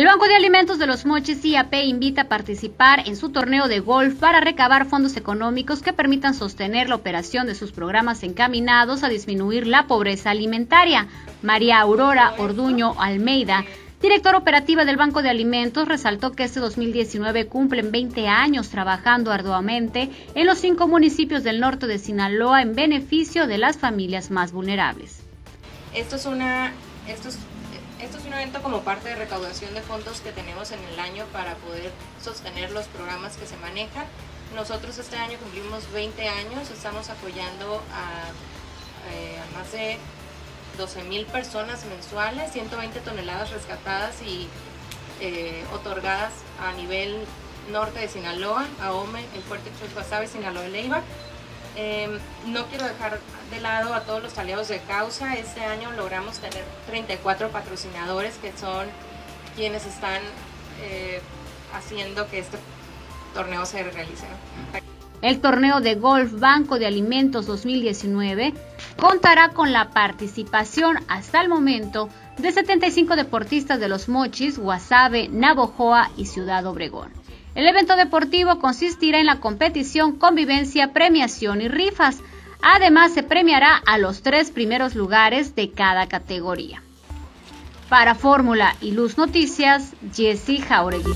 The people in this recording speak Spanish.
El Banco de Alimentos de los Mochis IAP invita a participar en su torneo de golf para recabar fondos económicos que permitan sostener la operación de sus programas encaminados a disminuir la pobreza alimentaria. María Aurora Orduño Almeida, directora operativa del Banco de Alimentos, resaltó que este 2019 cumplen 20 años trabajando arduamente en los cinco municipios del norte de Sinaloa en beneficio de las familias más vulnerables. Esto es una, esto es esto es un evento como parte de recaudación de fondos que tenemos en el año para poder sostener los programas que se manejan. Nosotros este año cumplimos 20 años, estamos apoyando a, eh, más de 12 mil personas mensuales, 120 toneladas rescatadas y eh, otorgadas a nivel norte de Sinaloa, a OME, el Fuerte Chusguasabe, Sinaloa de Leiva. Em, no quiero dejar de lado a todos los aliados de causa. Este año logramos tener 34 patrocinadores que son quienes están eh, haciendo que este torneo se realice. El torneo de golf Banco de Alimentos 2019 contará con la participación hasta el momento de 75 deportistas de los Mochis, Guasave, Navojoa y Ciudad Obregón. El evento deportivo consistirá en la competición, convivencia, premiación y rifas. Además, se premiará a los tres primeros lugares de cada categoría. Para Fórmula y Luz Noticias, Jessy Jauregui.